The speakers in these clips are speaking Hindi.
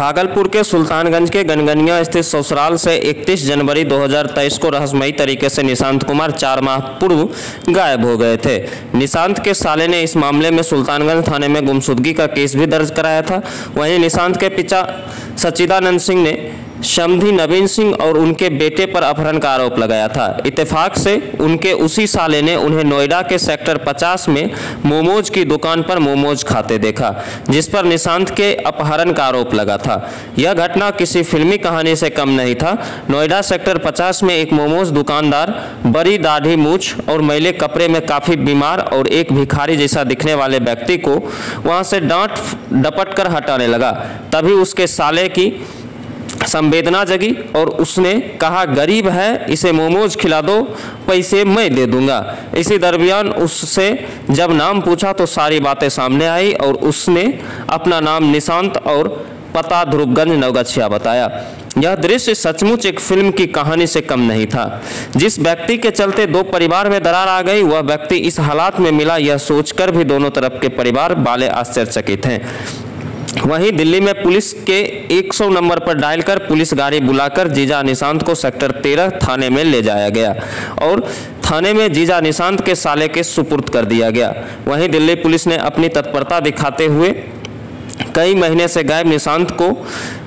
भागलपुर के सुल्तानगंज के गनगनिया स्थित ससुराल से 31 जनवरी 2023 को रहस्यमयी तरीके से निशांत कुमार चार माह पूर्व गायब हो गए थे। निशांत के साले ने इस मामले में सुल्तानगंज थाने में गुमशुदगी का केस भी दर्ज कराया था। वहीं निशांत के पिता सचिदानंद सिंह ने शमधी नवीन सिंह और उनके बेटे पर अपहरण का आरोप लगाया था। इत्तेफाक से उनके उसी साले ने उन्हें नोएडा के सेक्टर 50 में मोमोज की दुकान पर मोमोज खाते देखा, जिस पर निशांत के अपहरण का आरोप लगा था। यह घटना किसी फिल्मी कहानी से कम नहीं था। नोएडा सेक्टर 50 में एक मोमोज दुकानदार, बड़ी दाढ़ी मूछ और मैले कपड़े में काफ़ी बीमार और एक भिखारी जैसा दिखने वाले व्यक्ति को वहाँ से डांट डपट हटाने लगा। तभी उसके साले की संवेदना जगी और उसने कहा, गरीब है, इसे मोमोज खिला दो, पैसे मैं दे दूँगा। इसी दरमियान उससे जब नाम पूछा तो सारी बातें सामने आई और उसने अपना नाम निशांत और पता ध्रुवगंज नवगछिया बताया। यह दृश्य सचमुच एक फ़िल्म की कहानी से कम नहीं था। जिस व्यक्ति के चलते दो परिवार में दरार आ गई, वह व्यक्ति इस हालात में मिला, यह सोचकर भी दोनों तरफ़ के परिवार वाले आश्चर्यचकित हैं। वहीं दिल्ली में पुलिस के 100 नंबर पर डायल कर पुलिस गाड़ी बुलाकर जीजा निशांत को सेक्टर 13 थाने में ले जाया गया और थाने में जीजा निशांत के साले के सुपुर्द कर दिया गया। वहीं दिल्ली पुलिस ने अपनी तत्परता दिखाते हुए कई महीने से गायब निशांत को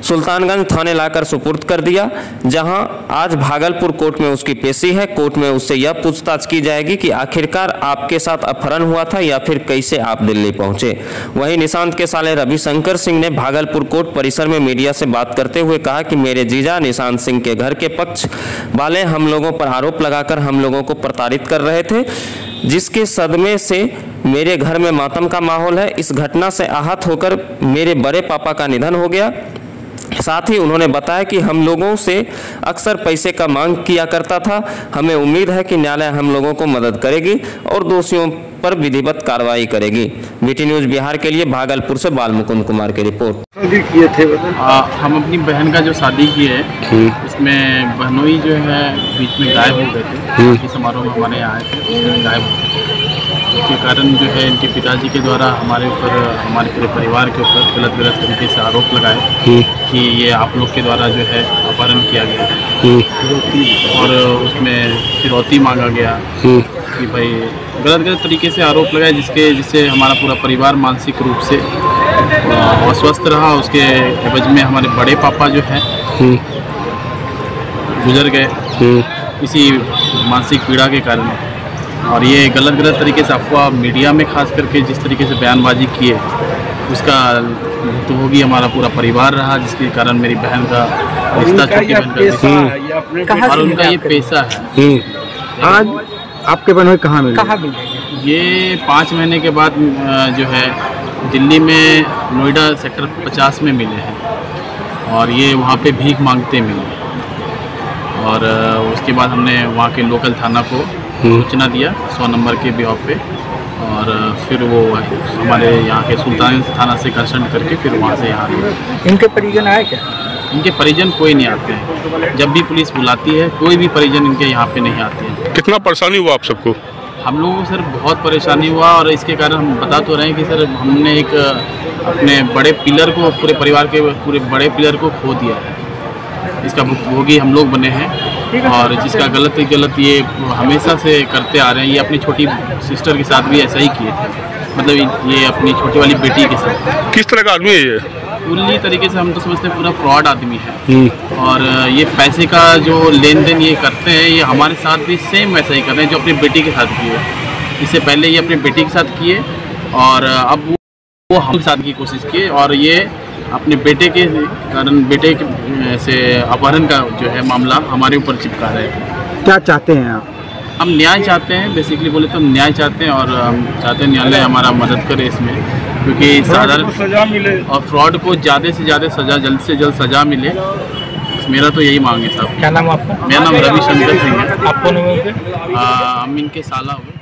सुल्तानगंज थाने लाकर सुपुर्द कर दिया, जहाँ आज भागलपुर कोर्ट में उसकी पेशी है। कोर्ट में उससे यह पूछताछ की जाएगी कि आखिरकार आपके साथ अपहरण हुआ था या फिर कैसे आप दिल्ली पहुँचे। वहीं निशांत के साले रविशंकर सिंह ने भागलपुर कोर्ट परिसर में मीडिया से बात करते हुए कहा कि मेरे जीजा निशांत सिंह के घर के पक्ष वाले हम लोगों पर आरोप लगाकर हम लोगों को प्रताड़ित कर रहे थे, जिसके सदमे से मेरे घर में मातम का माहौल है। इस घटना से आहत होकर मेरे बड़े पापा का निधन हो गया। साथ ही उन्होंने बताया कि हम लोगों से अक्सर पैसे का मांग किया करता था। हमें उम्मीद है कि न्यायालय हम लोगों को मदद करेगी और दोषियों पर विधिवत कार्रवाई करेगी। बीटी न्यूज़ बिहार के लिए भागलपुर से बाल मुकुंद कुमार की रिपोर्ट। किए थे आ, हम अपनी बहन का जो शादी किए इसमें बहनोई जो है बीच में गायब हो गए थे। समारोह में हमारे यहाँ आए थे गायब हो गए उसके कारण जो है इनके पिताजी के द्वारा हमारे ऊपर हमारे पूरे परिवार के ऊपर गलत गलत तरीके से आरोप लगाए कि ये आप लोग के द्वारा जो है अपहरण किया गया। और उसमें फिरौती मांगा गया कि भाई गलत गलत तरीके से आरोप लगाए जिसके जिससे हमारा पूरा परिवार मानसिक रूप से अस्वस्थ रहा। उसके एवज में हमारे बड़े पापा जो हैं गुजर गए। इसी मानसिक पीड़ा के कारण। और ये गलत गलत तरीके से अफवाह मीडिया में खास करके जिस तरीके से बयानबाजी किए उसका तो होगी हमारा पूरा परिवार रहा जिसके कारण मेरी बहन का रिश्ता छोटी बहन का और उनका ये पेशा है। आज आपके बहनोई कहाँ मिले? कहाँ मिलेंगे ये? पाँच महीने के बाद जो है दिल्ली में नोएडा सेक्टर 50 में मिले हैं। और ये वहाँ पे भीख मांगते मिले। और उसके बाद हमने वहाँ के लोकल थाना को सूचना दिया सौ नंबर के बिहाफ पे और फिर वो हमारे यहाँ के सुल्तान थाना से कंसल्ट करके फिर वहाँ से यहाँ आए। इनके परिजन आए क्या? इनके परिजन कोई नहीं आते हैं। जब भी पुलिस बुलाती है कोई भी परिजन इनके यहाँ पे नहीं आते हैं। कितना परेशानी हुआ आप सबको? हम लोगों को सर बहुत परेशानी हुआ और इसके कारण हम बता तो रहे हैं कि सर हमने एक अपने बड़े पिलर को पूरे परिवार के पूरे बड़े पिलर को खो दिया है। इसका भुक्तभोगी हम लोग बने हैं और जिसका गलत गलत ये हमेशा से करते आ रहे हैं ये अपनी छोटी सिस्टर के साथ भी ऐसा ही किए थे। मतलब ये अपनी छोटी वाली बेटी के साथ। किस तरह का आदमी है ये? पूरी तरीके से हम तो समझते हैं पूरा फ्रॉड आदमी है। और ये पैसे का जो लेन देन ये करते हैं ये हमारे साथ भी सेम वैसा ही कर रहे हैं जो अपनी बेटी के साथ किए। इससे पहले ये अपनी बेटी के साथ किए और अब वो वो हम साथ की कोशिश किए और ये अपने बेटे के कारण बेटे के से अपहरण का जो है मामला हमारे ऊपर चिपका रहे थे क्या चाहते हैं आप? हम न्याय चाहते हैं बेसिकली बोले तो हम न्याय चाहते हैं और हम चाहते हैं न्यायालय हमारा मदद करे इसमें क्योंकि साधारण सजा मिले। और फ्रॉड को ज़्यादा से ज़्यादा सज़ा जल्द से जल्द सज़ा मिले। मेरा तो यही मांग है साहब। क्या नाम आपका? मेरा नाम रविशंकर सिंह है। आपको नहीं हम इनके साला हुए